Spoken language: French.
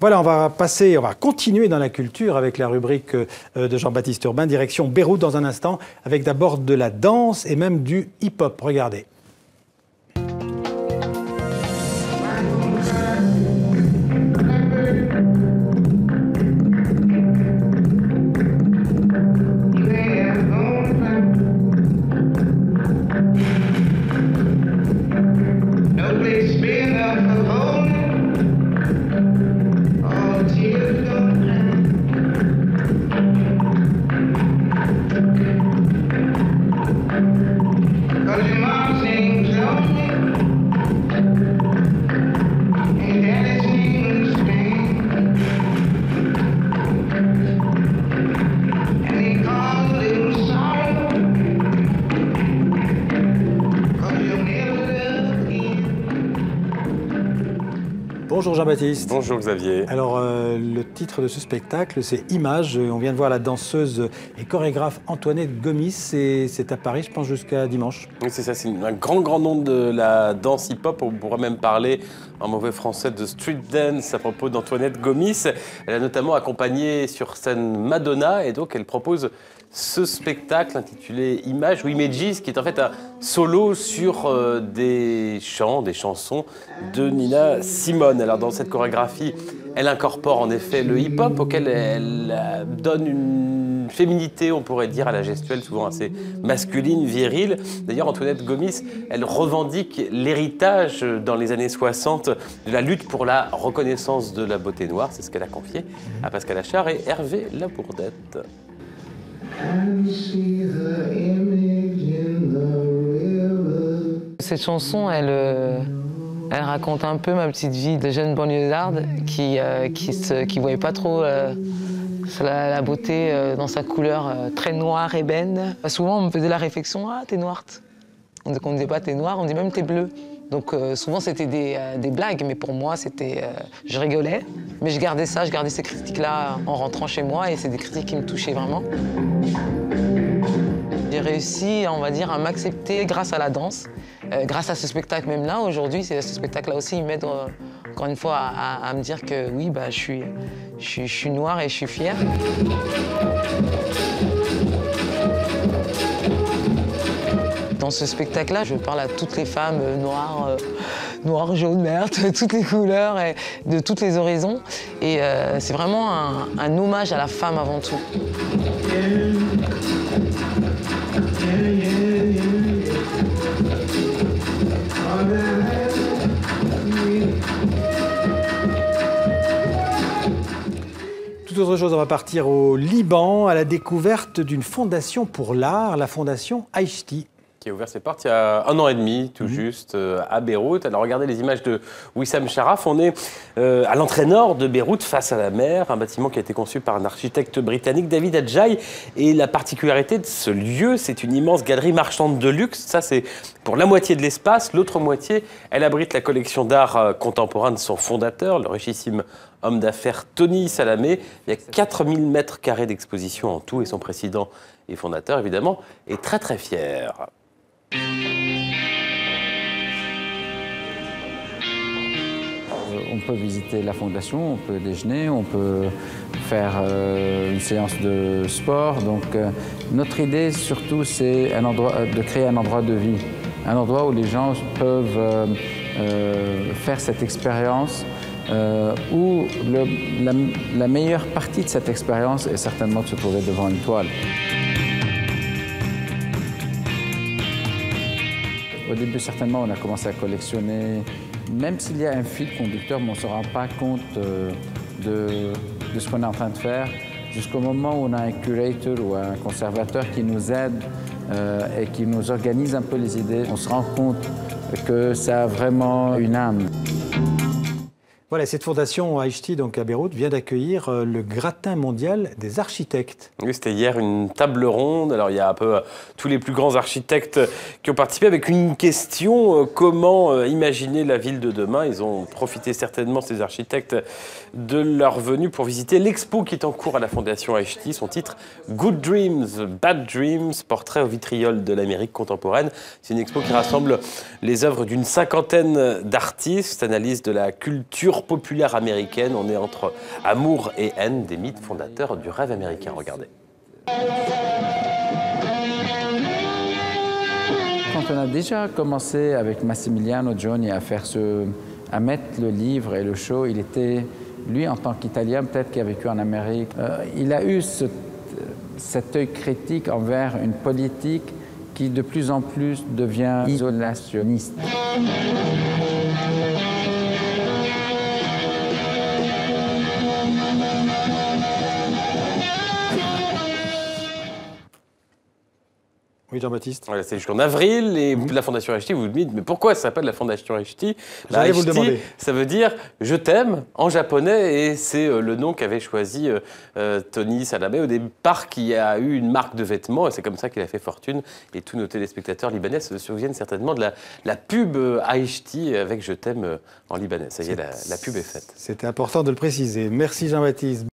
Voilà, on va passer, on va continuer dans la culture avec la rubrique euh, de Jean-Baptiste Urbain, direction Beyrouth dans un instant, avec d'abord de la danse et même du hip-hop. Regardez. Bonjour Jean-Baptiste. Bonjour Xavier. Alors euh, le titre de ce spectacle, c'est Image. On vient de voir la danseuse et chorégraphe Antoinette Gomis et c'est à Paris, je pense, jusqu'à dimanche. Oui, c'est ça, c'est un grand, grand nom de la danse hip-hop. On pourrait même parler en mauvais français de street dance à propos d'Antoinette Gomis. Elle a notamment accompagné sur scène Madonna et donc elle propose ce spectacle intitulé Image ou Images, qui est en fait un solo sur euh, des chants, des chansons de Nina Simone. Alors dans cette chorégraphie, elle incorpore en effet le hip-hop auquel elle euh, donne une féminité, on pourrait dire, à la gestuelle souvent assez masculine, virile. D'ailleurs, Antoinette Gomis, elle revendique l'héritage dans les années 60 de la lutte pour la reconnaissance de la beauté noire. C'est ce qu'elle a confié à Pascal Achard et Hervé Labourdette. Cette chanson, elle, euh, elle raconte un peu ma petite vie de jeune banlieusarde qui euh, qui, qui voyait pas trop euh, la, la, beauté dans sa couleur très noire, ébène. Souvent, on me faisait la réflexion Ah, t'es noire. On ne disait pas t'es noire, on dit même t'es bleue. Donc euh, souvent c'était des, euh, des, blagues, mais pour moi c'était, euh, je rigolais, mais je gardais ça, je gardais ces critiques-là en rentrant chez moi, et c'est des critiques qui me touchaient vraiment. J'ai réussi, on va dire, à m'accepter grâce à la danse, euh, grâce à ce spectacle même là. Aujourd'hui, ce spectacle-là aussi, il m'aide euh, encore une fois à, me dire que oui, bah, je, suis, je, noire et je suis fière. Dans ce spectacle-là, je parle à toutes les femmes euh, noires, noires, jaunes, vertes, toutes les couleurs, et de toutes les horizons. Et c'est vraiment un, hommage à la femme avant tout. Autre chose, on va partir au Liban à la découverte d'une fondation pour l'art, la fondation Aishti qui a ouvert ses portes il y a un an et demi, tout mmh. juste, euh, à Beyrouth. Alors regardez les images de Wissam Sharaf. On est euh, à l'entrée nord de Beyrouth, face à la mer, un bâtiment qui a été conçu par un architecte britannique, David Adjaï. Et la particularité de ce lieu, c'est une immense galerie marchande de luxe. Ça, c'est pour la moitié de l'espace. L'autre moitié, elle abrite la collection d'art euh, contemporain de son fondateur, le richissime homme d'affaires Tony Salamé. Il y a 4000 mètres carrés d'exposition en tout et son président et fondateur, évidemment, est très très fier. On peut visiter la fondation, on peut déjeuner, on peut faire euh, une séance de sport. Donc euh, notre idée surtout c'est euh, de créer un endroit de vie, un endroit où les gens peuvent euh, euh, faire cette expérience euh, où la, meilleure partie de cette expérience est certainement de se trouver devant une toile. Au début, certainement, on a commencé à collectionner. Même s'il y a un fil conducteur, on ne se rend pas compte euh, de, de, ce qu'on est en train de faire, jusqu'au moment où on a un curator ou un conservateur qui nous aide euh, et qui nous organise un peu les idées, on se rend compte que ça a vraiment une âme. Voilà, cette fondation Aishti, donc à Beyrouth, vient d'accueillir euh, le gratin mondial des architectes. Oui, c'était hier une table ronde. Alors, il y a un peu euh, tous les plus grands architectes qui ont participé avec une question euh, comment imaginer la ville de demain? Ils ont profité certainement, ces architectes, de leur venue pour visiter l'expo qui est en cours à la fondation Aishti. Son titre Good Dreams, Bad Dreams, portrait au vitriol de l'Amérique contemporaine. C'est une expo qui rassemble les œuvres d'une cinquantaine d'artistes, analyse de la culture populaire américaine. On est entre amour et haine des mythes fondateurs du rêve américain. Regardez. Quand on a déjà commencé avec Massimiliano Gioni à faire ce, à mettre le livre et le show, il était, lui en tant qu'Italien, peut-être qui a vécu en Amérique, euh, il a eu ce, cet œil critique envers une politique qui de plus en plus devient isolationniste. Oui, Jean-Baptiste. Voilà, c'est jusqu'en avril et la Fondation Rechti, vous vous dites, mais pourquoi ça s'appelle la Fondation Rechti J'allais vous le demander. Ça veut dire je t'aime en japonais et c'est euh, le nom qu'avait choisi euh, euh, Tony Salame au départ qui a eu une marque de vêtements et c'est comme ça qu'il a fait fortune. Et tous nos téléspectateurs libanais se souviennent certainement de la, la pub Aishti avec je t'aime en libanais. Ça y est, la, la pub est faite. C'était important de le préciser. Merci Jean-Baptiste.